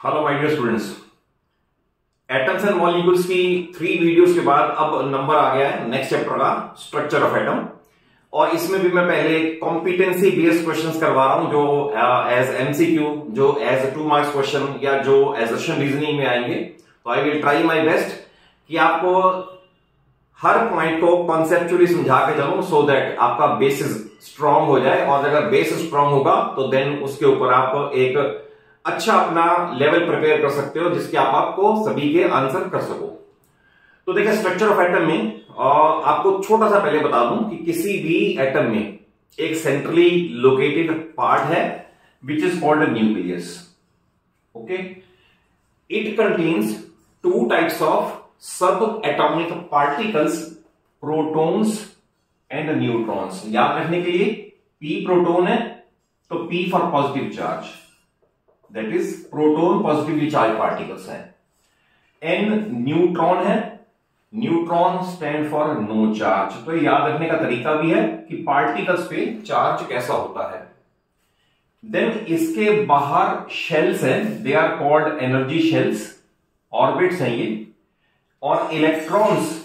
Hello my dear students atoms and molecules की three videos के बाद अब नंबर आ गया है नेक्स्ट चैप्टर का स्ट्रक्चर ऑफ़ एटम और इसमें भी मैं पहले कॉम्पिटेंसी बेस्ड क्वेश्चंस करवा रहा हूँ, जो एज एमसीक्यू जो एज टू मार्क्स क्वेश्चन या जो एज एशन रीजनिंग में आएँगे। तो I will try my best कि आपको हर पॉइंट को कॉन्सेप्चुअली समझा के चलूँ सो दैट आपका बेसिस स्ट्रांग हो जाए। और अगर बेस स्ट्रांग होगा तो देन उसके ऊपर आप एक अच्छा अपना लेवल प्रिपेयर कर सकते हो, जिसके आप आपको सभी के आंसर कर सको। तो देखिए स्ट्रक्चर ऑफ़ एटम में आपको छोटा सा पहले बता दूँ कि किसी भी एटम में एक सेंट्रली लोकेटेड पार्ट है which is called nucleus okay it contains two types of subatomic particles protons and neutrons याद रखने के लिए पी प्रोटोन है तो P for positive charge that is proton positively charge particles है। एन न्यूट्रॉन है। Neutron stand for no charge तो याद रखने का तरीका भी है कि पार्टिकल्स पे चार्ज कैसा होता है। देन इसके बाहर शेल्स हैं। They are called energy shells orbits हैं ये। और इलेक्ट्रॉन्स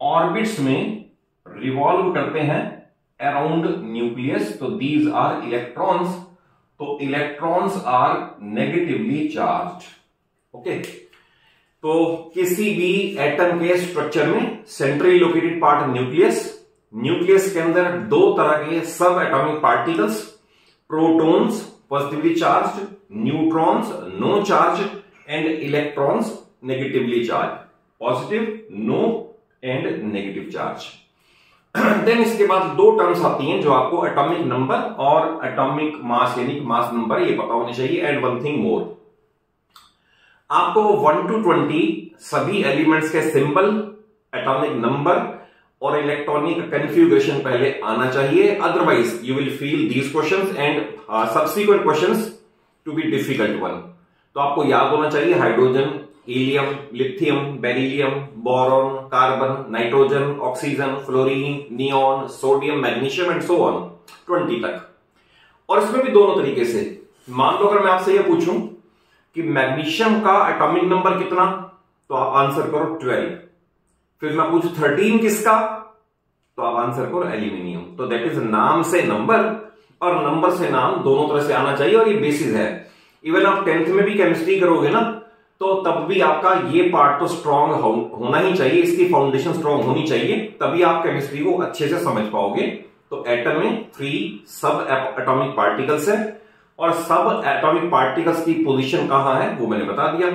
ऑर्बिट्स में रिवॉल्व करते हैं अराउंड न्यूक्लियस तो दीज आर इलेक्ट्रॉन्स तो electrons are negatively charge okay तो किसी भी एटम के स्ट्रक्चर में centrally located part nucleus nucleus के अंदर दो तरह के subatomic particles protons positively charge neutrons no charge and electrons negatively charge positive no and negative charge then इसके बाद दो टर्म्स आती हैं जो आपको एटॉमिक नंबर और एटॉमिक मास यानी मास नंबर ये पता होने चाहिए। एंड वन थिंग मोर आपको वन टू ट्वेंटी सभी एलिमेंट्स के सिंबल एटॉमिक नंबर और इलेक्ट्रॉनिक कंफ्यूगेशन पहले आना चाहिए। Otherwise you will feel these question and subsequent question to be difficult one तो आपको याद होना चाहिए hydrogen helium lithium beryllium boron carbon nitrogen oxygen fluorine neon sodium magnesium and so on twenty तक। और इसमें भी दोनों तरीके से। मान लो अगर मैं आपसे यह पूछूँ कि मैग्नीशियम का एटॉमिक नंबर कितना तो आप आंसर करो ट्वेल्व फिर मैं पूछू थर्टीन किसका तो आप आंसर करो एल्यूमिनियम तो दैट इज़ नाम से नंबर और नंबर से नाम दोनों तरह से आना चाहिए और ये बेसिस है। इवन आप टेंथ में भी केमिस्ट्री करोगे ना तो तब भी आपका ये पार्ट तो स्ट्रांग हो, होना ही चाहिए इसकी फाउंडेशन स्ट्रांग होनी चाहिए तभी आप केमिस्ट्री को अच्छे से समझ पाओगे। तो एटम में थ्री सब एटॉमिक पार्टिकल्स है और सब एटॉमिक पार्टिकल्स की पोजीशन कहाँ है वो मैंने बता दिया।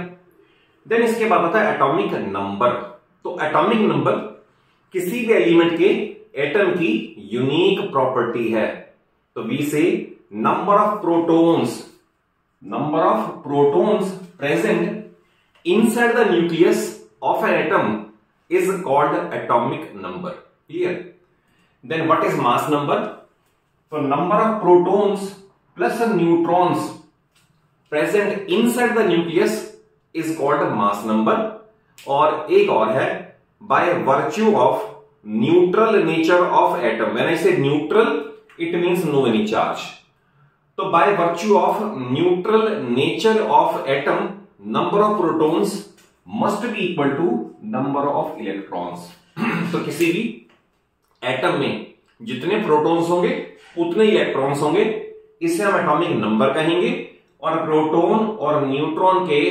देन इसके बाद आता है एटॉमिक नंबर तो एटॉमिक नंबर किसी भी एलिमेंट के एटम की यूनिक प्रॉपर्टी है। तो we say number of protons number of protons present inside the nucleus of an atom is called atomic number. Clear? Then what is mass number? So number of protons plus neutrons present inside the nucleus is called mass number और एक और है by virtue of neutral nature of atom. When I say neutral, it means no any charge. तो by virtue of neutral nature of atom number of protons must be equal to number of electrons तो किसी भी atom में जितने protons होंगे, उतने electrons होंगे। इसे हम एटॉमिक नंबर कहेंगे और प्रोटॉन और न्यूट्रॉन के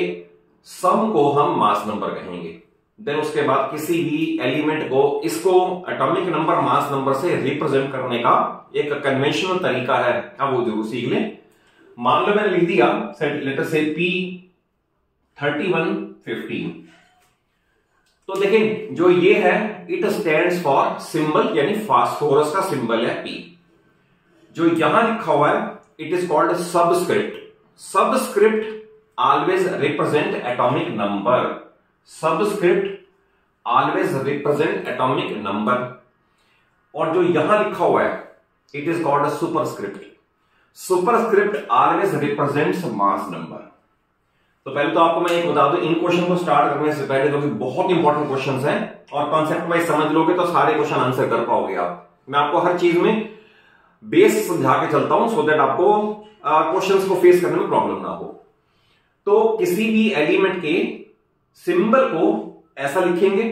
सम को हम मास नंबर कहेंगे। देन उसके बाद किसी भी एलिमेंट को, इसको एटॉमिक नंबर मास नंबर से रिप्रेजेंट करने का एक कन्वेंशनल तरीका है। अब वो ज़रूर सीख लें। मान लो मैंने लिख दिया लेटर से पी थर्टी वन फिफ्टीन। तो देखें जो ये है इट स्टैंड फॉर सिंबल यानी फास्फोरस का सिंबल है पी जो यहाँ लिखा हुआ है it is called subscript subscript always represent atomic number subscript always represent atomic number और जो यहाँ लिखा हुआ है it is called superscript superscript always represents mass number तो पहले तो आपको मैं एक बता दूँ, इन क्वेश्चन को स्टार्ट करने से पहले जो तो बहुत इंपॉर्टेंट क्वेश्चन हैं और कॉन्सेप्ट वाइज समझ लोगे तो सारे क्वेश्चन आंसर कर पाओगे आप। मैं आपको हर चीज़ में बेस समझा के चलता हूँ सो दैट आपको क्वेश्चंस को फेस करने में प्रॉब्लम ना हो। तो किसी भी एलिमेंट के सिंबल को ऐसा लिखेंगे,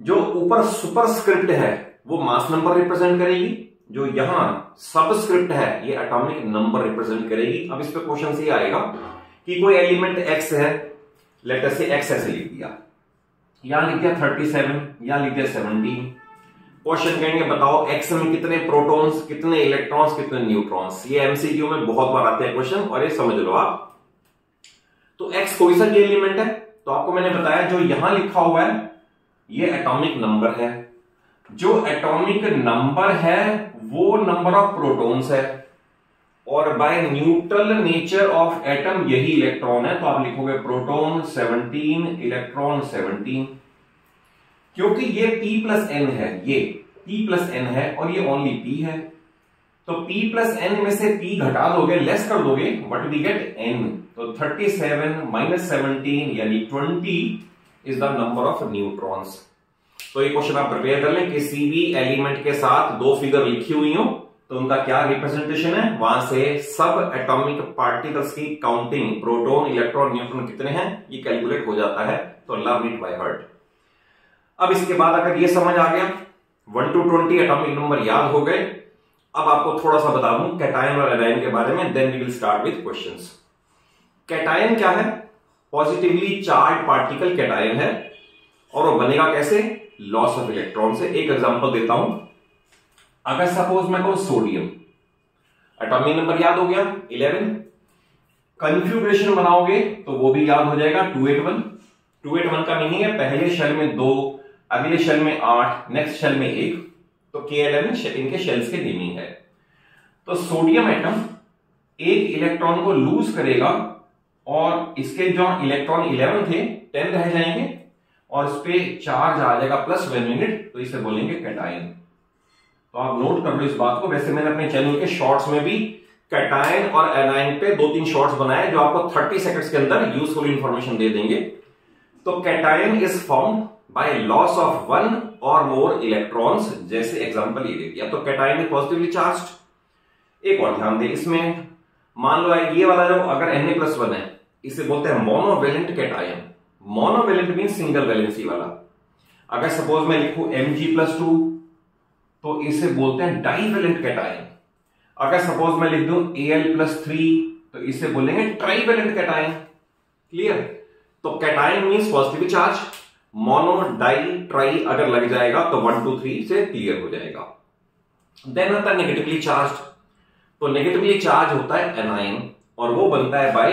जो ऊपर सुपरस्क्रिप्ट है, वो मास नंबर रिप्रेजेंट करेगी, जो यहाँ सबस्क्रिप्ट है, ये एटॉमिक नंबर रिप्रेजेंट करेगी। अब इस पे क्वेश्चन ये आएगा। कि कोई एलिमेंट एक्स है लेटर से एक्स ऐसे लिख दिया। यहाँ लिख दिया थर्टी सेवन यहाँ लिख दिया सेवनटीन क्वेश्चन कहेंगे, बताओ एक्स में कितने प्रोटॉन्स कितने इलेक्ट्रॉन्स कितने न्यूट्रॉन्स ये एमसीक्यू में बहुत बार आते हैं क्वेश्चन और ये समझ लो आप। तो एक्स कोई सा एलिमेंट है तो आपको मैंने बताया जो यहाँ लिखा हुआ है, ये एटॉमिक नंबर है। जो एटॉमिक नंबर है, वो नंबर ऑफ़ प्रोटॉन्स है। और by neutral nature of atom यही इलेक्ट्रॉन है तो आप लिखोगे प्रोटॉन 17 इलेक्ट्रॉन 17 क्योंकि ये P प्लस एन है, ये P प्लस एन है और ये ओनली P है। तो P प्लस एन में से P घटा दोगे लेस कर दोगे वट वी गेट N तो 37 सेवन माइनस सेवनटीन यानी 20 is the number of neutrons तो ये क्वेश्चन आप प्रिपेयर कर लें, किसी भी एलिमेंट के साथ दो फिगर लिखी हुई हो। तो उनका क्या रिप्रेजेंटेशन है? वहाँ से सब एटॉमिक पार्टिकल्स की काउंटिंग प्रोटॉन इलेक्ट्रॉन न्यूट्रॉन कितने हैं? ये कैलकुलेट हो जाता है। तो लर्न इट बाय हार्ट अब इसके बाद अगर ये समझ आ गया one to twenty atomic number याद हो गए। अब आपको थोड़ा सा बता दूँ कैटायन और एनायन के बारे में then we will start with questions cation क्या है? पॉजिटिवली चार्ज पार्टिकल कैटायन है। और वो बनेगा कैसे? लॉस ऑफ़ इलेक्ट्रॉन से। एक एग्ज़ाम्पल देता हूँ। अगर सपोज़ मैं कहूँ सोडियम, एटॉमिक नंबर याद हो गया? 11 कंफ्यूग्रेशन बनाओगे तो वो भी याद हो जाएगा 281 281 का मीनिंग है पहले शेल में दो, अगले शेल में आठ नेक्स्ट शेल में एक। तो के एलेवन इनके शेल्स के नेमिंग है। तो सोडियम एटम एक इलेक्ट्रॉन को लूज करेगा और इसके जो इलेक्ट्रॉन 11 थे टेन रह जाएँगे और इस पर चार्ज आ जाएगा प्लस वन यूनिट तो इसे बोलेंगे कैटायन तो आप नोट कर लो इस बात को। वैसे मैंने अपने चैनल के शॉर्ट्स में भी कैटायन और एनाइन पे दो तीन शॉर्ट्स बनाए जो आपको 30 सेकंड्स के अंदर यूजफुल इंफॉर्मेशन दे देंगे। तो cation is form by loss of one और मोर इलेक्ट्रॉन्स जैसे एग्जांपल ये दे दिया। तो कैटायन इज़ पॉजिटिवली चार्ज एक और ध्यान दे इसमें। मान लो ये वाला जो अगर एन ए प्लस वन है, इसे बोलते हैं monovalent cation monovalent mean single valency वाला। अगर सपोज़ मैं लिखू एम जी प्लस टू तो इसे बोलते हैं डाईवेलेंट कैटायन। अगर सपोज़ मैं लिख दू ए एल प्लस थ्री तो इसे बोलेंगे ट्राईवेलेंट कैटायन। क्लियर तो cation means positive charge mono di tri अगर लग जाएगा तो वन टू थ्री से क्लियर हो जाएगा। देन आता है नेगेटिवली चार्ज तो नेगेटिवली चार्ज होता है एनाइन और वो बनता है बाय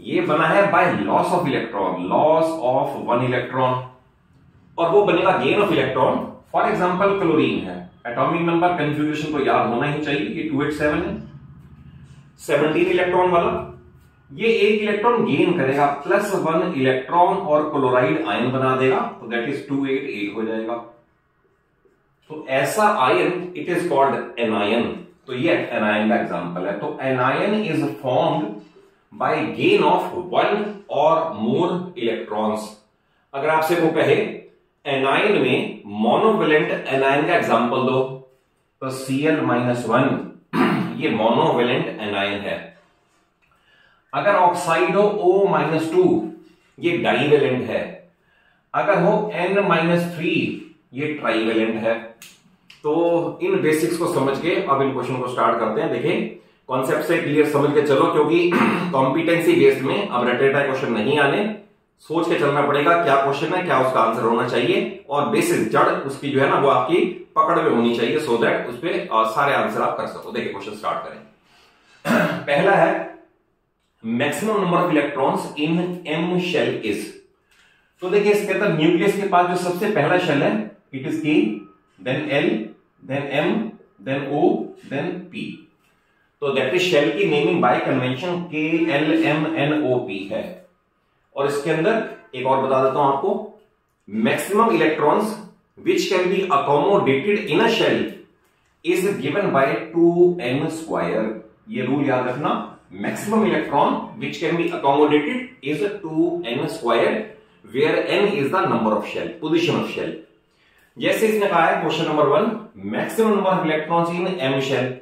ये बना है by loss of electron loss of one electron और वो बनेगा gain of electron for example chlorine है। एटॉमिक नंबर कंफ्यूगेशन को याद होना ही चाहिए, ये टू एट सेवन है। सेवनटीन इलेक्ट्रॉन वाला। ये एक इलेक्ट्रॉन गेन करेगा प्लस वन इलेक्ट्रॉन और क्लोराइड आयन बना देगा तो that is two eight eight हो जाएगा। तो ऐसा ion it is called anion तो ये एनायन का एग्जांपल है। तो anion is formed by gain of one और मोर इलेक्ट्रॉन्स अगर आपसे वो कहे एनाइन में मोनोवेलेंट एनाइन का एग्जांपल दो। तो सी एल माइनस वन ये मोनोवेलेंट एनाइन है। अगर ऑक्साइड हो ओ माइनस टू ये डाइवेलेंट है। अगर हो एन माइनस थ्री ये ट्राइवेलेंट है। तो इन बेसिक्स को समझ के अब इन क्वेश्चन को स्टार्ट करते हैं। देखें कॉन्सेप्ट से क्लियर समझ के चलो, क्योंकि कॉम्पिटेंसी बेस्ड में अब रटेटा क्वेश्चन नहीं आने। सोच के चलना पड़ेगा क्या क्वेश्चन है, क्या उसका आंसर होना चाहिए और बेसिस जड़ उसकी जो है ना, वो आपकी पकड़ में होनी चाहिए सो दैट उस पर सारे आंसर आप कर सको। देखिए क्वेश्चन स्टार्ट करें। पहला है maximum number of electrons in M shell is तो देखिए, इसके अंदर न्यूक्लियस के पास जो सबसे पहला शेल है it is K then L then M then O then P तो दैट इज़ शेल की naming by convention K L M N O P है। और इसके अंदर एक और बता देता हूँ आपको maximum electrons which can be accommodated in a shell is given by two M square ये रूल याद रखना maximum electron which can be accommodated is two M square where N is the number of shell position of shell जैसे इसने कहा है question number one maximum number of electrons in M shell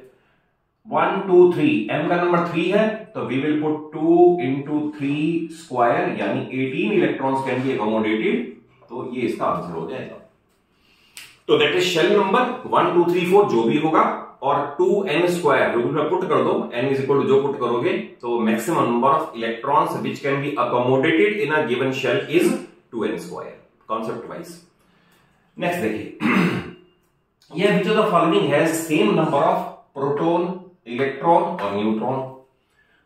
one two three M का number three है तो we will put two into three square यानी eighteen electrons can be accommodated तो ये इसका आंसर हो जाएगा। तो that is shell number one two three four जो भी होगा, और टू एन स्क्वायर रूल में पुट कर दो। एन इज़ इक्वल जो पुट करोगे तो maximum number of electrons which can be accommodated in a given shell is two N square concept wise next देखिए। यह which of the following has same number of proton electron और neutron.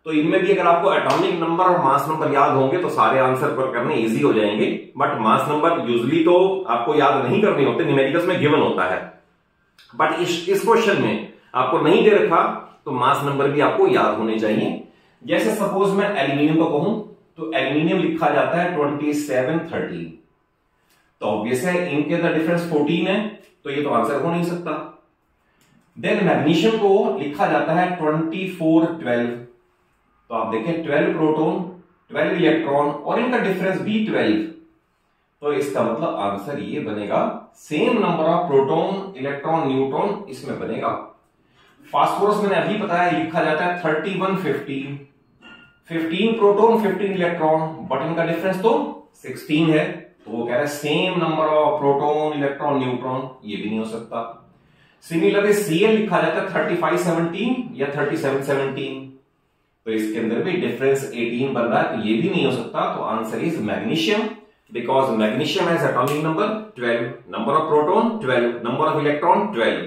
तो इनमें भी अगर आपको एटॉमिक नंबर और मास number याद होंगे तो सारे आंसर पर करने इजी हो जाएँगे। बट मास नंबर यूजली तो आपको याद नहीं करने होते न्यूमेरिकल्स में गिवन होता है। बट इस इस क्वेश्चन में आपको नहीं दे रखा तो मास नंबर भी आपको याद होने चाहिए। जैसे सपोज़ मैं एल्यूमिनियम को कहूँ तो एल्यूमिनियम लिखा जाता है ट्वेंटी सेवन थर्टी तो ऑब्वियस है, इनके अंदर डिफरेंस फोर्टीन है तो ये तो आंसर हो नहीं सकता। देन मैग्नीशियम को लिखा जाता है ट्वेंटी फोर ट्वेल्व तो आप देखें ट्वेल्व प्रोटोन ट्वेल्व इलेक्ट्रॉन और इनका डिफरेंस भी ट्वेल्व तो इसका मतलब आंसर ये बनेगा same number of proton electron neutron इसमें बनेगा। फास्फोरस मैंने अभी बताया, लिखा जाता है thirty one fifteen fifteen proton fifteen electron but इनका डिफरेंस तो सिक्सटीन है। तो वो कह रहे हैं same number of proton electron neutron ये भी नहीं हो सकता। सिमिलरली सीएल लिखा जाता थर्टी फाइव सेवनटीन या थर्टी सेवन सेवनटीन तो इसके अंदर भी डिफरेंस 18 बन रहा है तो ये भी नहीं हो सकता तो answer is magnesium because magnesium has atomic number 12 number of proton 12 number of electron 12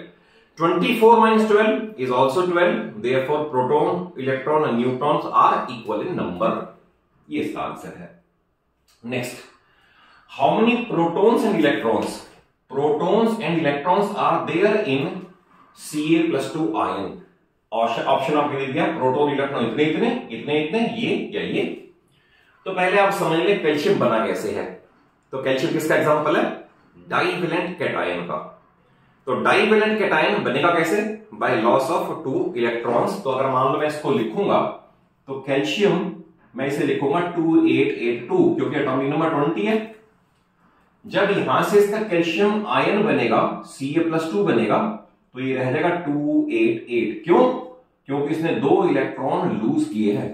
24 minus 12 is also 12 therefore proton, electron and neutrons are equal in number ये इसका आंसर है। Next how many protons and electrons protons and electrons are there in C A plus two ion option आपके दे दिया proton electron इतने इतने इतने इतने, ये, या ये। तो पहले आप समझ ले कैल्शियम बना कैसे है। तो कैल्शियम किसका एग्जांपल है? डाइवेलेंट कैटायन का। तो डाइवेलेंट कैटायन बनेगा कैसे? By loss of two electrons तो अगर मान लो मैं इसको लिखूँगा तो कैल्शियम, मैं इसे लिखूँगा टू एट एट टू क्योंकि एटॉमिक नंबर ट्वेंटी है। जब यहाँ से इसका कैल्शियम आयन बनेगा सी ए प्लस टू बनेगा तो ये रह जाएगा टू एट एट क्यों? क्योंकि इसने दो इलेक्ट्रॉन लूज किए हैं।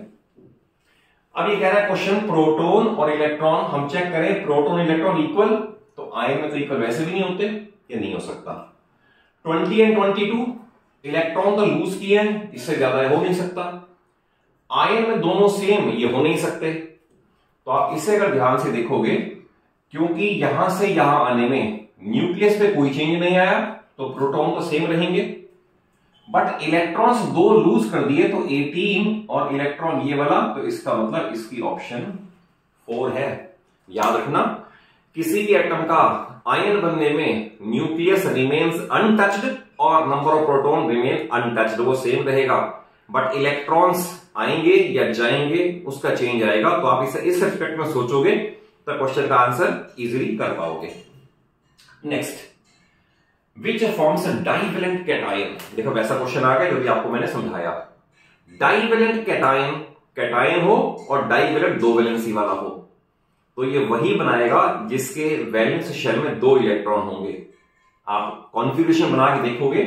अब ये कह रहा है क्वेश्चन प्रोटोन और इलेक्ट्रॉन हम चेक करें प्रोटोन इलेक्ट्रॉन इक्वल तो आयन में तो इक्वल वैसे भी नहीं होते, ये नहीं हो सकता। 20 एंड 22 इलेक्ट्रॉन तो लूज किए हैं, इससे ज़्यादा हो नहीं सकता। आयन में दोनों सेम ये हो नहीं सकते। तो आप इसे अगर ध्यान से देखोगे क्योंकि यहाँ से यहाँ आने में न्यूक्लियस पे कोई चेंज नहीं आया तो प्रोटॉन तो सेम रहेंगे। बट इलेक्ट्रॉन्स दो लूज कर दिए तो 18 और इलेक्ट्रॉन ये वाला तो इसका मतलब इसकी ऑप्शन फोर है। याद रखना, किसी भी एटम का आयन बनने में न्यूक्लियस रिमेन्स अनटच्ड और number of proton remain untouched वो सेम रहेगा। बट इलेक्ट्रॉन्स आएँगे या जाएँगे, उसका चेंज आएगा तो आप इसे इस रिस्पेक्ट में सोचोगे तो क्वेश्चन का आंसर इजीली कर पाओगे। Next which forms divalent cation देखो, वैसा क्वेश्चन आ गया जो भी आपको मैंने समझाया। डाइवेलेंट कैटायन कैटायन हो और डाइवेलेंट दो वैलेंसी वाला हो। तो ये वही बनाएगा जिसके वैलेंस शेल में दो इलेक्ट्रॉन होंगे। आप कॉन्फ़िगरेशन बना के देखोगे।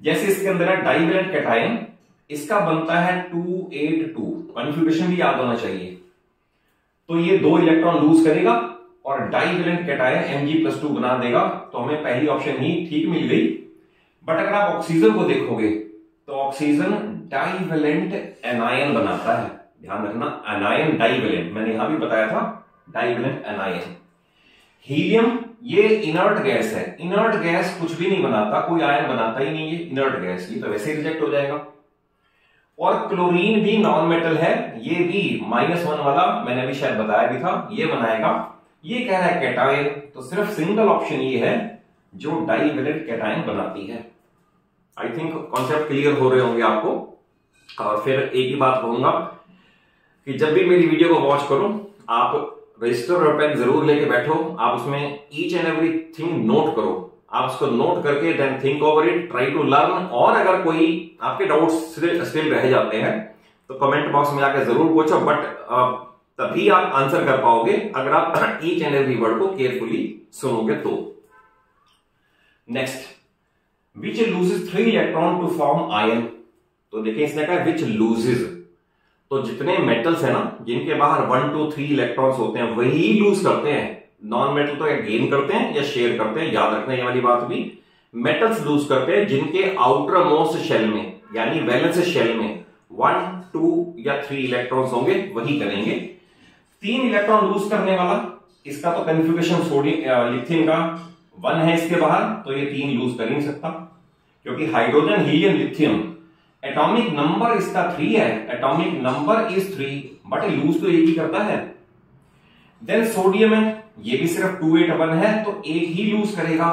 जैसे इसके अंदर है डाइवेलेंट कैटायन इसका बनता है टू एट टू कॉन्फ़िगरेशन भी याद होना चाहिए। तो ये दो इलेक्ट्रॉन लूज करेगा और divalent cation G plus two बना देगा। तो हमें पहली ऑप्शन ही ठीक मिल गई। बट अगर आप ऑक्सीजन को देखोगे तो ऑक्सीजन डाइवेलेंट एनायन बनाता है। ध्यान रखना एनायन डाइवेलेंट मैंने यहाँ भी बताया था डाइवेलेंट एनायन हीलियम ये इनर्ट गैस है। इनर्ट गैस कुछ भी नहीं बनाता, कोई आयन बनाता ही नहीं है इनर्ट गैस ये तो वैसे रिजेक्ट हो जाएगा। और क्लोरीन भी नॉन मेटल है, ये भी माइनस वन वाला, मैंने अभी शायद बताया भी था, ये बनाएगा। ये कह रहा है कैटाइन तो सिर्फ़ सिंगल ऑप्शन ये है, जो डाइवेलेंट कैटाइन बनाती है। आई थिंक कॉन्सेप्ट क्लियर हो रहे होंगे आपको। और फिर एक ही बात कहूँगा कि जब भी मेरी वीडियो को वॉच करो, आप रजिस्टर और पेन ज़रूर लेके बैठो, आप उसमें each and every thing note करो। आप उसको नोट करके then think over it try to learn और अगर कोई आपके डाउट्स स्टिल रह जाते हैं तो कमेंट बॉक्स में आकर ज़रूर पूछो बट तभी आप आंसर कर पाओगे अगर आप ईच एंड एवरी वर्ड को केयरफुली सुनोगे तो। Next which loses three electron to form ion तो देखिए इसने कहा विच लूजेज तो जितने मेटल्स है ना, जिनके बाहर वन टू थ्री इलेक्ट्रॉन्स होते हैं, वही लूज करते हैं। नॉन मेटल तो या गेन करते हैं या शेयर करते हैं, याद रखना ये वाली बात भी। मेटल्स लूज करते हैं जिनके आउटर मोस्ट शेल में, यानी वैलेंस शेल में वन टू या थ्री इलेक्ट्रॉन्स होंगे, वही करेंगे। तीन इलेक्ट्रॉन लूज करने वाला, इसका तो कन्फ्यूगेशन सोडियम लिथियम का वन है इसके बाहर तो ये तीन लूज कर नहीं सकता। क्योंकि hydrogen helium lithium atomic number इसका थ्री है atomic number is three but lose तो एक ही करता है। देन सोडियम है ये भी सिर्फ़ टू एट वन है तो एक ही लूज करेगा।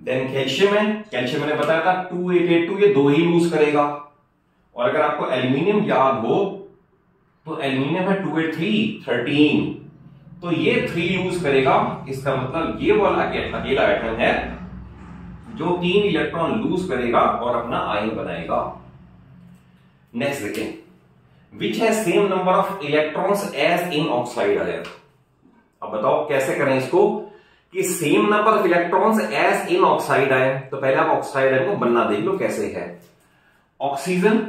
देन कैल्शियम है कैल्शियम मैंने बताया था टू एट एट टू ये दो ही लूज करेगा। और अगर आपको एल्यूमिनियम याद हो तो एल्यूमिनियम है टू एट थ्री थर्टीन तो ये थ्री लूज करेगा, इसका मतलब ये वाला अकेला एटम है, जो तीन इलेक्ट्रॉन लूज करेगा और अपना आयन बनाएगा। नेक्स्ट देखें। Which has same number of electrons as in oxide ion अब बताओ कैसे करें इसको कि same number of electrons as in oxide ion तो पहले आप ऑक्साइड आयन को बनना देख लो कैसे है। ऑक्सीजन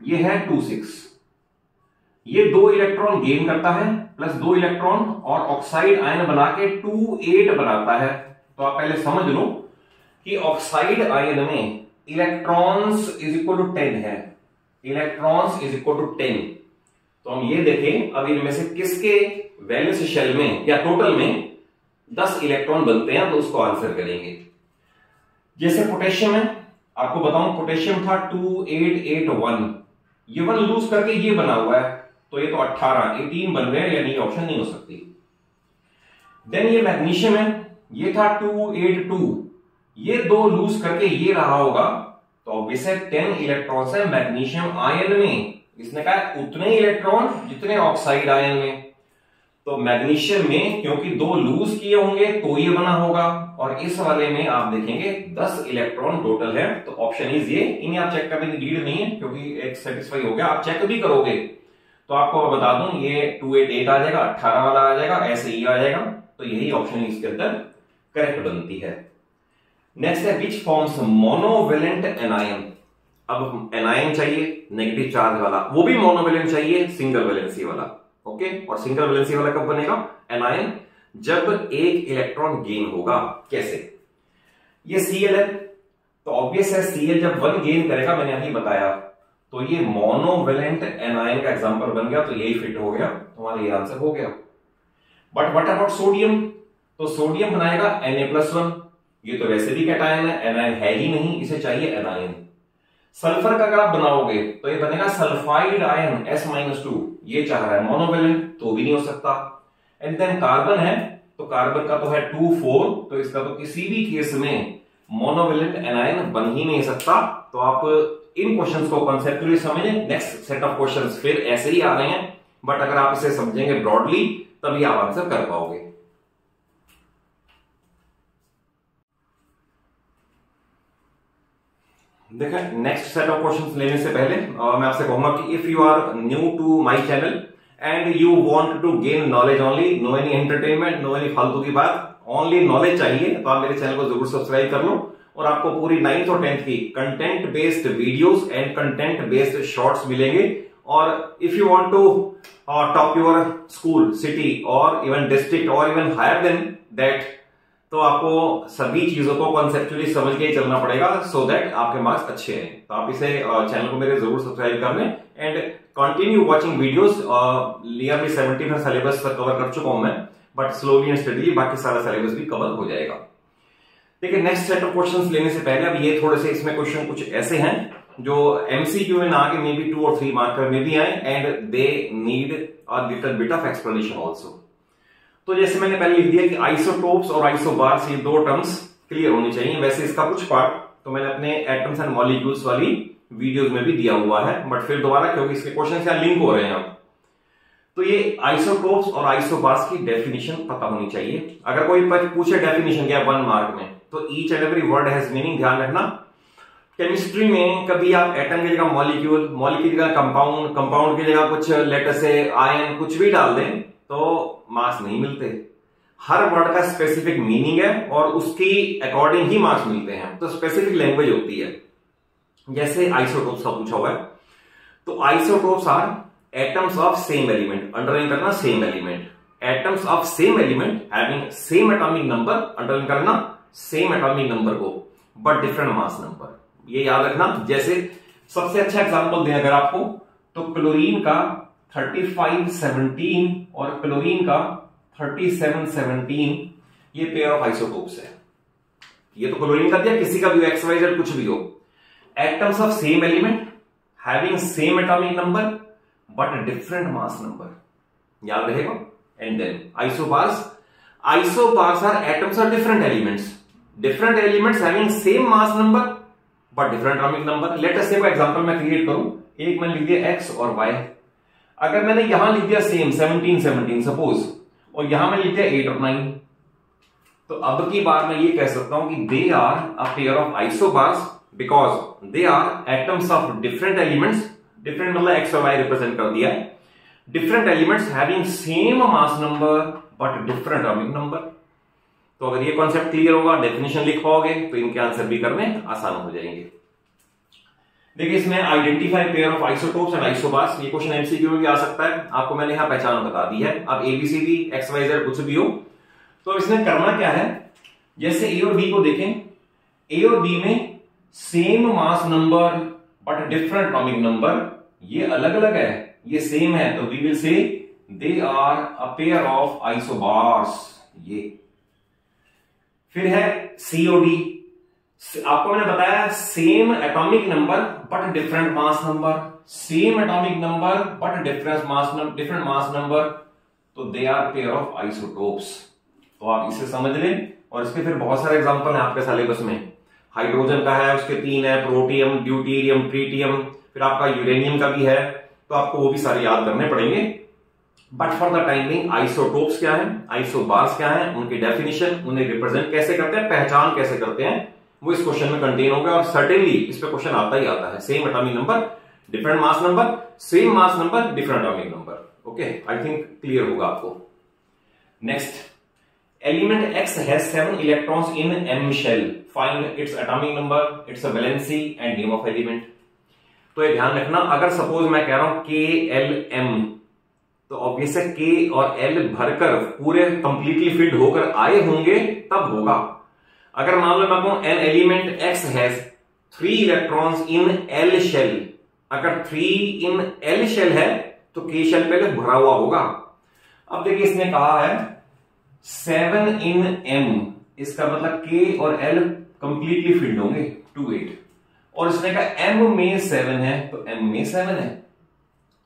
ये है टू सिक्स ये दो इलेक्ट्रॉन गेन करता है प्लस दो इलेक्ट्रॉन और ऑक्साइड आयन बना के टू एट बनाता है। तो आप पहले समझ लो कि ऑक्साइड आयन में electrons is equal to ten है। Electrons is equal to ten तो हम ये देखें, अब इनमें से किसके वैलेंस शेल में या टोटल में दस इलेक्ट्रॉन बनते हैं तो उसको आंसर करेंगे। जैसे पोटेशियम है, आपको बताऊँ, पोटेशियम था टू एट एट वन। ये वन लूज करके ये बना हुआ है तो ये तो अट्ठारह एटीन बन गए, यानी ऑप्शन नहीं हो सकती। देन ये मैग्नीशियम है, ये था टू एट टू। ये दो लूज करके ये रहा होगा तो ऑब्वियस है टेन इलेक्ट्रॉन है मैग्नीशियम आयन में। इसने कहा उतने इलेक्ट्रॉन जितने ऑक्साइड आयन में। तो मैग्नीशियम में, क्योंकि दो लूज किए होंगे तो ये बना होगा। और इस वाले में आप देखेंगे 10 इलेक्ट्रॉन टोटल है। तो ऑप्शन इज़ ये, इन्हें आप चेक करने की नीड नहीं है, क्योंकि एक सेटिस्फाई हो गया। आप चेक भी करोगे। तो आपको मैं बता दूँ, ये टू एट एट आ जाएगा, अट्ठारह वाला आ जाएगा, ऐसे ही आ जाएगा। तो यही ऑप्शन इसके अंदर करेक्ट बनती है। नेक्स्ट है विच फॉर्म्स मोनोवेलेंट एनायन अब एनायन चाहिए नेगेटिव चार्ज वाला। वो भी मोनोवेलेंट चाहिए सिंगल वेलेंसी वाला। ओके? और सिंगल वैलेंसी वाला कब बनेगा? एनायन जब एक इलेक्ट्रॉन गेन होगा, कैसे? ये सीएल है। तो ऑब्वियस है सीएल जब वन गेन करेगा, मैंने अभी बताया। तो ये मोनोवेलेंट एनायन का एग्जांपल बन गया तो यही फिट हो गया। तुम्हारा ये आंसर हो गया। बट वट अबाउट सोडियम तो सोडियम बनाएगा Na प्लस वन ये तो वैसे भी कैटायन है एनायन है ही नहीं, इसे चाहिए एनायन सल्फ़र का अगर आप बनाओगे तो ये बनेगा sulphide ion S minus two ये चाह रहा है मोनोवेलेंट तो भी नहीं हो सकता। एंड देन कार्बन है तो कार्बन का तो है टू फोर तो इसका तो किसी भी केस में मोनोवेलेंट एनायन बन ही नहीं सकता। तो आप इन क्वेश्चंस को कॉन्सेप्टुअली समझें। नेक्स्ट सेट ऑफ़ क्वेश्चंस फिर ऐसे ही आ रहे हैं। बट अगर आप इसे समझेंगे ब्रॉडली तभी आप आंसर कर पाओगे। देखें नेक्स्ट सेट ऑफ़ क्वेश्चंस लेने से पहले uh, मैं आपसे कहूँगा कि if you are new to my channel and you want to gain knowledge only no any entertainment no any फालतू की बात ओनली नॉलेज चाहिए तो आप मेरे चैनल को ज़रूर सब्सक्राइब कर लो और आपको पूरी नाइन्थ और टेंथ की content based videos and content based shorts मिलेंगे। और if you want to top your school city और इवन डिस्ट्रिक्ट और इवन हायर देन दैट तो आपको सभी चीज़ों को कॉन्सेप्चुअली समझ के ही चलना पड़ेगा सो so दैट आपके मार्क्स अच्छे हैं। तो आप इसे चैनल को मेरे ज़रूर सब्सक्राइब कर लें। एंड कंटिन्यू वाचिंग वीडियोस लिया भी सेवेंटी में सिलेबस कवर कर चुका हूँ मैं बट स्लोली एंड स्टडीली बाकी सारा सिलेबस भी कवर हो जाएगा। देखिए नेक्स्ट सेट ऑफ़ क्वेश्चंस लेने से पहले अब ये थोड़े से इसमें क्वेश्चन कुछ ऐसे हैं, जो एमसीक्यू में आगे मे बी टू और थ्री मार्कर में भी आए and they need a little bit of explanation also तो जैसे मैंने पहले लिख दिया कि आइसोटोप्स और आइसोबार्स ये दो टर्म्स क्लियर होनी चाहिए। वैसे इसका कुछ पार्ट तो मैंने अपने एटम्स एंड मॉलिक्यूल्स वाली वीडियोस में भी दिया हुआ है बट फिर दोबारा क्योंकि इसके क्वेश्चन यहाँ लिंक हो रहे हैं तो ये आइसोटोप्स और आइसोबार्स की डेफिनेशन पता होनी चाहिए। अगर कोई पूछे डेफिनेशन क्या वन मार्क में तो each and every word has meaning ध्यान रखना। केमिस्ट्री में कभी आप एटम की जगह मॉलिक्यूल मॉलिक्यूल की जगह कंपाउंड कंपाउंड की जगह कुछ लेटर से आयन कुछ भी डाल दें तो मार्क्स नहीं मिलते। हर वर्ड का स्पेसिफिक मीनिंग है और उसकी अकॉर्डिंग ही मार्क्स मिलते हैं। तो स्पेसिफिक लैंग्वेज होती है। जैसे आइसोटोप्स का पूछा हुआ है। तो isotopes are atoms of same element underline करना same element atoms of same element having same atomic number underline करना सेम एटॉमिक नंबर को बट डिफरेंट मास नंबर ये याद रखना। जैसे सबसे अच्छा एग्जांपल दें अगर आपको तो क्लोरीन का 3517 और क्लोरीन का 3717 ये पेयर ऑफ़ आइसोटोप्स है। ये तो क्लोरीन का दिया किसी का भी एक्स कुछ भी हो। Atoms of same element having same atomic number but different mass number याद रहेगा? And then isobars isobars are atoms of different elements different elements having same mass number but different atomic number let us say example मैं create करूँ। एक मैंने लिख दिया x और Y अगर मैंने यहाँ लिख दिया सेम 17 17 सपोज़ और यहाँ मैंने लिख दिया एट और नाइन तो अब की बार मैं ये कह सकता हूँ कि they are a pair of isobars because they are atoms of different elements different मतलब एक्स और वाई रिप्रेजेंट कर दिया different elements having same mass number but different atomic number तो अगर ये कॉन्सेप्ट क्लियर होगा डेफिनेशन लिख पाओगे तो इनके आंसर भी करने आसान हो जाएँगे। देखिए, इसमें identify pair of isotopes and isobars ये क्वेश्चन एमसीक्यू में भी आ सकता है। आपको मैंने यहाँ पहचान बता दी है। अब एबीसीडी एक्स वाई जेड कुछ भी हो। तो इसमें करना क्या है? जैसे ए और बी को देखें ए और बी में same mass number but different atomic number ये अलग अलग है। ये सेम है तो we will say they are a pair of isobars ये। फिर है सीओडी आपको मैंने बताया same atomic number but different mass number same atomic number but difference mass different mass number तो they are pair of isotopes तो आप इसे समझ लें, और इसके फिर बहुत सारे एग्जांपल हैं आपके सिलेबस में। हाइड्रोजन का है, उसके तीन है प्रोटियम ड्यूटीरियम ट्रीटियम फिर आपका यूरेनियम का भी है तो आपको वो भी सारे याद करने पड़ेंगे। But for the timing isotopes क्या है? आइसोबार्स क्या है? उनकी डेफिनेशन उन्हें रिप्रेजेंट कैसे करते हैं? पहचान कैसे करते हैं? वो इस क्वेश्चन में कंटेन होगा और सर्टेनली इस पे क्वेश्चन आता ही आता है। Same atomic number different mass number same mass number different atomic number okay I think clear होगा आपको। Next element x has seven electrons in m shell. Find its atomic number, its valency and name of element. तो ये ध्यान रखना, अगर suppose मैं कह रहा हूँ के एल एम तो ऑब्वियस है के और एल भरकर पूरे कंप्लीटली फिल्ड होकर आए होंगे, तब होगा। अगर मान लो मैं कहूँ an element X has three electrons in L shell अगर थ्री इन एल शेल है तो के शेल पहले भरा हुआ होगा। अब देखिए इसने कहा है सेवन इन एम इसका मतलब के और एल कंप्लीटली फिल्ड होंगे टू एट और इसने कहा एम में सेवन है तो एम में सेवन है।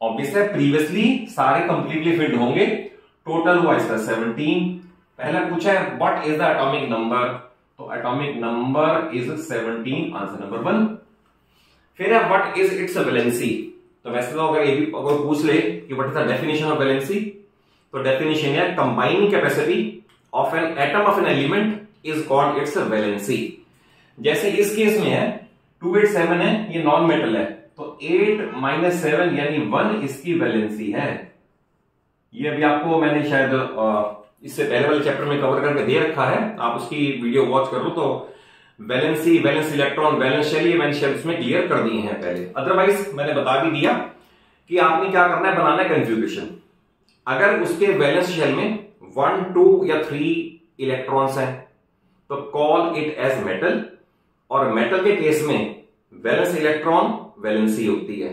ऑब्वियस है प्रीवियसली सारे कंप्लीटली फिल्ड होंगे। टोटल हुआ इसका सेवनटीन पहला पूछा है what is the atomic number तो atomic number is seventeen answer number one फिर है व्हाट इज़ इट्स वैलेंसी तो वैसे तो अगर ये भी अगर पूछ ले कि what is the definition of valency तो डेफिनेशन है combining capacity of an atom of an element is called its valency जैसे इस केस में है टू एट सेवन है, ये नॉन मेटल है। तो एट माइनस सेवन यानी वन इसकी वैलेंसी है। ये अभी आपको मैंने शायद इससे पहले वाले चैप्टर में कवर करके दे रखा है। आप उसकी वीडियो वॉच कर लो तो valency valence electron valence shell ये मैंने शेल उसमें क्लियर कर दिए हैं पहले। अदरवाइज़ मैंने बता भी दिया कि आपने क्या करना है? बनाना कंफ्यूगेशन अगर उसके वैलेंस शेल में वन टू या थ्री इलेक्ट्रॉन्स हैं तो कॉल इट एज मेटल और मेटल के केस में वैलेंस इलेक्ट्रॉन वैलेंसी होती है।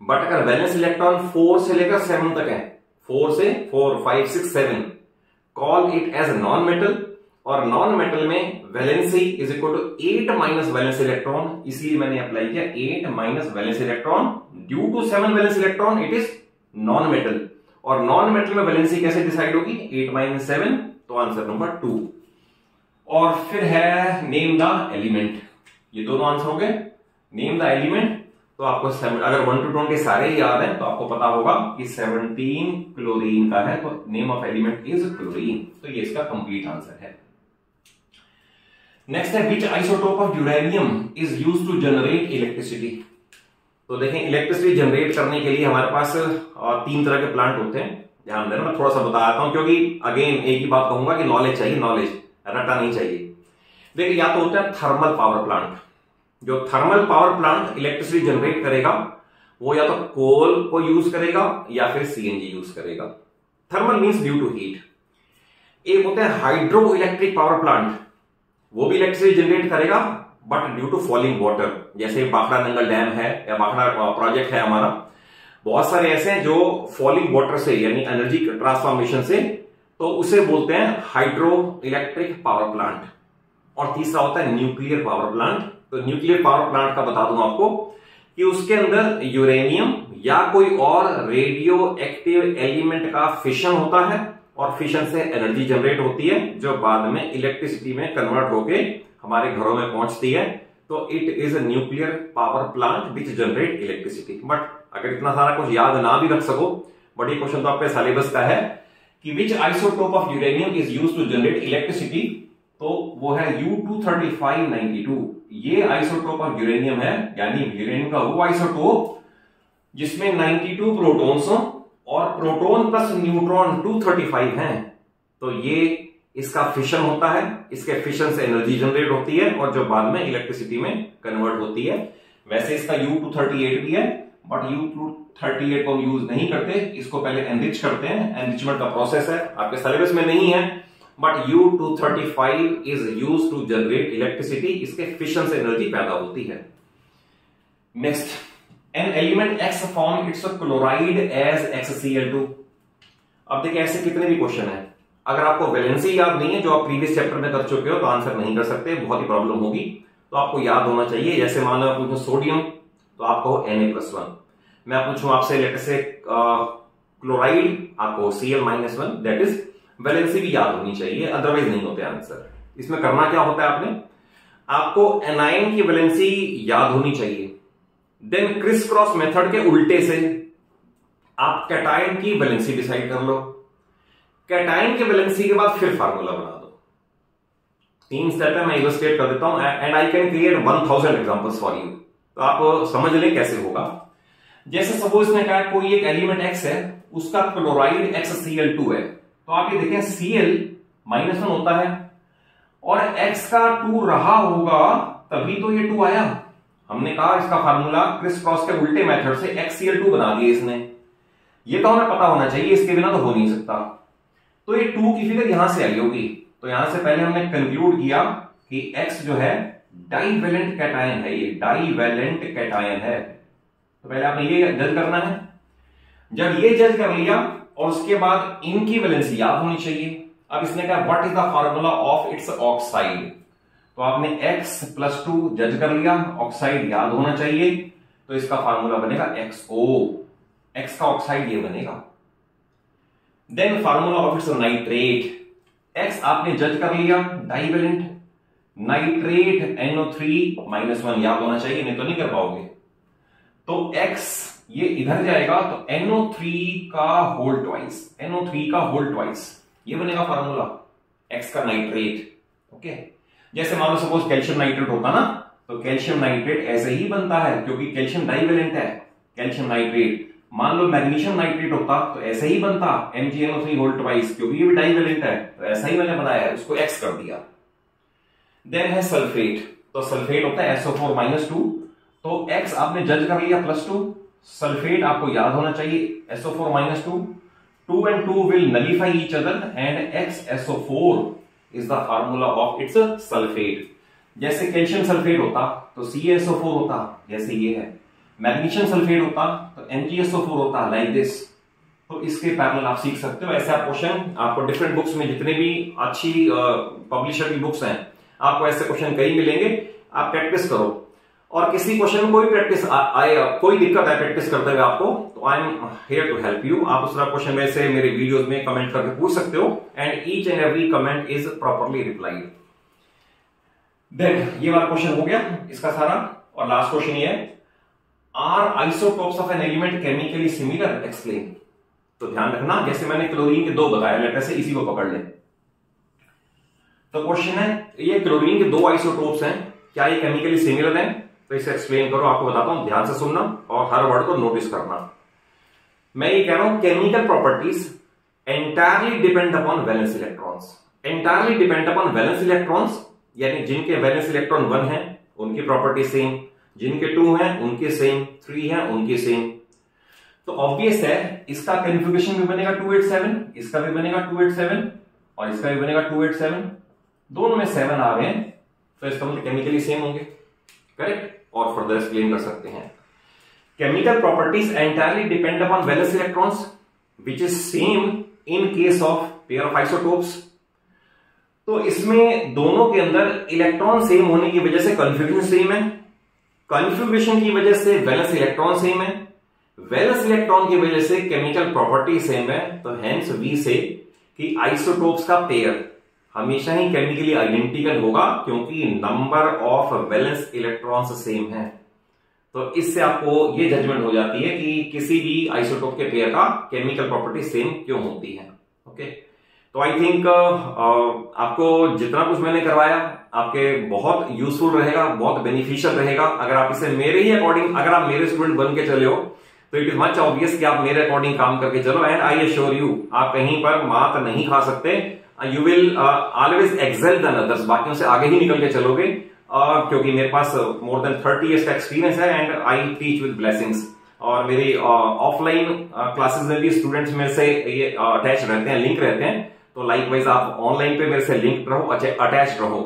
बट अगर वैलेंस इलेक्ट्रॉन फोर से लेकर सेवन तक है फोर से four five six seven call it as non metal और नॉन मेटल में valency is equal to eight minus valence electron इसलिए मैंने अप्लाई किया eight minus valence electron due to seven valence electron it is non metal और non metal में valency कैसे decide होगी? Eight minus seven तो answer number two और फिर है नेम द एलिमेंट ये दोनों आंसर हो गए नेम द एलिमेंट तो आपको अगर वन टू ट्वेंटी सारे याद है तो आपको पता होगा कि सेवनटीन क्लोरीन का है तो name of element is chlorine तो ये इसका कंप्लीट आंसर है। नेक्स्ट है which isotope of uranium is use to generate electricity तो देखें इलेक्ट्रिसिटी जनरेट करने के लिए हमारे पास तीन तरह के प्लांट होते हैं। ध्यान देना, मैं थोड़ा सा बताता हूँ, क्योंकि अगेन एक ही बात कहूँगा कि नॉलेज चाहिए नॉलेज रटा नहीं चाहिए। देखिए, या तो होता है थर्मल पावर प्लांट जो thermal power plant electricity generate करेगा, वो या तो कोल को यूज़ करेगा या फिर सीएनजी यूज़ करेगा। Thermal means due to heat एक होता है हाइड्रो इलेक्ट्रिक पावर प्लांट वो भी इलेक्ट्रिसिटी जनरेट करेगा but due to falling water जैसे बाखड़ा नंगल डैम है या बाखड़ा प्रोजेक्ट है हमारा, बहुत सारे ऐसे हैं जो फॉलिंग वाटर से, यानी एनर्जी ट्रांसफॉर्मेशन से तो उसे बोलते हैं हाइड्रो इलेक्ट्रिक पावर प्लांट और तीसरा होता है न्यूक्लियर पावर प्लांट तो न्यूक्लियर पावर प्लांट का बता दूँ आपको कि उसके अंदर यूरेनियम या कोई और रेडियो एक्टिव एलिमेंट का फिशन होता है और फिशन से एनर्जी जनरेट होती है, जो बाद में इलेक्ट्रिसिटी में कन्वर्ट होके हमारे घरों में पहुँचती है। तो it is nuclear power plant which generate electricity but अगर इतना सारा कुछ याद ना भी रख सको बट ये क्वेश्चन तो आपके सिलेबस का है कि which isotope of uranium is use to generate electricity तो वो है U two thirty five ninety two ये आइसोटोप ऑफ़ यूरेनियम है, यानी यूरेनियम का वो आइसोटोप जिसमें 92 प्रोटॉन्स और प्रोटॉन प्लस न्यूट्रॉन 235 हैं। तो ये इसका फिशन होता है, इसके फिशन से एनर्जी जनरेट होती है और जो बाद में इलेक्ट्रिसिटी में कन्वर्ट होती है। वैसे इसका यू टू थर्टी एट भी है but U two thirty eight को हम यूज़ नहीं करते, इसको पहले एनरिच करते हैं। एनरिचमेंट का प्रोसेस है, आपके सिलेबस में नहीं है। But U two thirty five is use to generate electricity इसके फिशन से एनर्जी पैदा होती है। Next an element X form its chloride as X C L two अब देखिए ऐसे कितने भी क्वेश्चन है। अगर आपको वैलेंसी याद नहीं है, जो आप प्रीवियस चैप्टर में कर चुके हो तो आंसर नहीं कर सकते। बहुत ही प्रॉब्लम होगी। तो आपको याद होना चाहिए, जैसे मान लो आप सोडियम तो आपको एन ए प्लस वन मैं पूछूँ आपसे लेटर से क्लोराइड आपको C L minus one that is valency भी याद होनी चाहिए अदरवाइज़ नहीं होते आंसर इसमें करना क्या होता है आपने? आपको एनाइन की वैलेंसी याद होनी चाहिए. देन क्रिस क्रॉस मेथड के उल्टे से आप कैटाइन की वैलेंसी डिसाइड कर लो. कैटाइन के वैलेंसी के बाद फिर फार्मूला बना दो. तीन स्टेप है, मैं इलस्ट्रेट कर देता हूँ. And I can create one thousand examples for you तो आप समझ लें कैसे होगा. जैसे सपोज़ ने कहा कोई एक एलिमेंट एक्स है, उसका क्लोराइड एक्स है. तो आप ये देखें एल माइनस वन होता है। और एक्स का टू रहा होगा, तभी तो ये टू आया। हमने कहा इसका फार्मूला क्रिस क्रॉस के उल्टे मेथड से एक्स सी एल टू बना दिए इसने। ये तो हमें पता होना चाहिए, इसके बिना तो हो नहीं सकता। तो ये टू की फिगर यहाँ से आई होगी। तो यहाँ से पहले हमने कंक्लूड किया कि एक्स जो है डाइवेलेंट कैटायन है ये डाइवेलेंट कैटायन है। तो पहले आपने ये जज करना है। जब ये जज कर लिया और उसके बाद इनकी वैलेंसी याद होनी चाहिए। अब इसने कहा what is the formula of its oxide तो आपने x प्लस टू जज कर लिया। ऑक्साइड याद होना चाहिए। तो इसका फार्मूला बनेगा XO x का ऑक्साइड ये बनेगा। Then formula of its nitrate x आपने जज कर लिया divalent nitrate NO3 minus one याद होना चाहिए, नहीं तो नहीं कर पाओगे। तो x ये इधर जाएगा तो NO3 का होल ट्वाइस NO3 का होल ट्वाइस ये बनेगा फार्मूला x का नाइट्रेट ओके जैसे मान लो सपोज़ कैल्शियम नाइट्रेट होता ना तो कैल्शियम नाइट्रेट ऐसे ही बनता है, क्योंकि कैल्शियम डाइवेलेंट है. कैल्शियम नाइट्रेट मान लो मैग्नीशियम नाइट्रेट होता तो ऐसे ही बनता. MgNO3 होल ट्वाइस क्योंकि ये भी डाइवेलेंट है. तो ऐसा ही मैंने बनाया है उसको एक्स कर दिया. देन है सल्फेट तो सल्फेट होता है SO4 माइनस टू तो x आपने जज कर लिया प्लस टू सल्फेट आपको याद होना चाहिए SO four minus two two and two will nullify each other and x SO4 is the formula of its sulphate जैसे कैल्शियम सल्फेट होता तो CaSO4 होता, जैसे ये है। मैग्नीशियम सल्फेट होता तो M G S O four होता लाइक दिस तो इसके पैरल आप सीख सकते हो, ऐसे आप क्वेश्चन आपको डिफरेंट बुक्स में जितने भी अच्छी पब्लिशर की बुक्स हैं, आपको ऐसे क्वेश्चन कई मिलेंगे। आप प्रैक्टिस करो। और किसी क्वेश्चन में कोई प्रैक्टिस आए, कोई दिक्कत है प्रैक्टिस करते हुए आपको तो I am here to help you आप उस क्वेश्चन में से मेरे वीडियोस में कमेंट करके पूछ सकते हो and each and every comment is properly replied then ये वाला क्वेश्चन हो गया, इसका सारा, और लास्ट क्वेश्चन ये are isotopes of an element chemically similar explain तो ध्यान रखना, जैसे मैंने क्लोरीन के दो बताया लेटर से इसी को पकड़ ले। तो क्वेश्चन है, ये क्लोरीन के दो आइसोटोप्स हैं, क्या ये केमिकली सिमिलर हैं? तो इसे एक्सप्लेन करो, आपको बताता हूँ, ध्यान से सुनना और हर वर्ड को नोटिस करना। मैं ये कह रहा हूँ chemical properties entirely depend upon valence electrons entirely depend upon valence electrons यानी जिनके वैलेंस इलेक्ट्रॉन वन है, उनकी प्रॉपर्टी सेम जिनके टू हैं, उनके सेम थ्री हैं, उनके सेम तो ऑब्वियस है, इसका कन्फ्यूगेशन भी बनेगा 287 इसका भी बनेगा 287 और इसका भी बनेगा 287 दोनों में सेवन आ गए तो इसका मतलब केमिकली सेम होंगे। करेक्ट और फर्दर एक्सप्लेन कर सकते हैं। Chemical properties entirely depend upon valence electrons which is same in case of pair of isotopes तो इसमें दोनों के अंदर इलेक्ट्रॉन सेम होने की वजह से कंफ्यूगेशन सेम है। कंफ्यूगेशन की वजह से वैलेंस इलेक्ट्रॉन सेम है। वैलेंस इलेक्ट्रॉन की वजह से केमिकल प्रॉपर्टी सेम है। तो हेंस वी से कि आइसोटोप्स का पेयर हमेशा ही केमिकली आइडेंटिकल होगा, क्योंकि number of valence electrons same है। तो इससे आपको ये जजमेंट हो जाती है कि किसी भी आइसोटोप के पेयर का केमिकल प्रॉपर्टी सेम क्यों होती है। ओके तो आई थिंक आपको जितना कुछ मैंने करवाया, आपके बहुत यूजफुल रहेगा, बहुत बेनिफिशियल रहेगा। अगर आप इसे मेरे ही अकॉर्डिंग अगर आप मेरे स्टूडेंट बन के चले हो तो इट इज़ मच ऑब्वियस कि आप मेरे अकॉर्डिंग काम करके चलो। एंड आई एश्योर यू आप कहीं पर मात नहीं खा सकते। You will always excel than others बाकियों से आगे ही निकल के चलोगे uh, क्योंकि मेरे पास मोर देन थर्टी ईयर्स का एक्सपीरियंस है and I teach with blessings और मेरी ऑफलाइन uh, क्लासेस uh, में भी स्टूडेंट्स में से ये अटैच uh, रहते हैं लिंक रहते हैं। तो लाइक वाइज आप ऑनलाइन पे मेरे से लिंक रहो अटैच रहो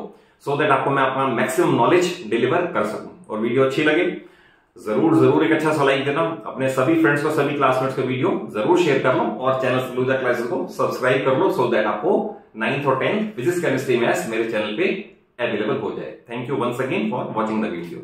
सो so देट आपको मैं अपना मैक्सिमम नॉलेज डिलीवर कर सकूँ। और वीडियो अच्छी लगे ज़रूर ज़रूर एक अच्छा सा लाइक देना। अपने सभी फ्रेंड्स को सभी क्लासमेट्स को वीडियो ज़रूर शेयर कर लो और चैनल क्लासेस को सब्सक्राइब कर लो सो दैट आपको नाइन्थ और टेंथ फिजिक्स केमिस्ट्री मैथ्स मेरे चैनल पे अवेलेबल हो जाए। Thank you once again for watching the video